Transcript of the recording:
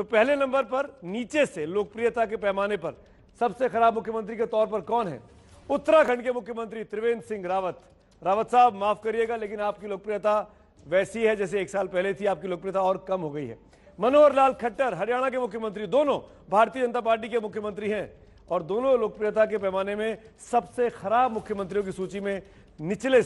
तो पहले नंबर पर, नीचे से लोकप्रियता के पैमाने पर सबसे खराब मुख्यमंत्री के तौर पर कौन है? उत्तराखंड के मुख्यमंत्री त्रिवेंद्र सिंह रावत। रावत साहब, माफ़ करिएगा, लेकिन आपकी लोकप्रियता वैसी है जैसे एक साल पहले थी, आपकी लोकप्रियता और कम हो गई है। मनोहर लाल खट्टर, हरियाणा के मुख्यमंत्री, दोनों भारतीय जनता पार्टी के मुख्यमंत्री हैं और दोनों लोकप्रियता के पैमाने में सबसे खराब मुख्यमंत्रियों की सूची में निचले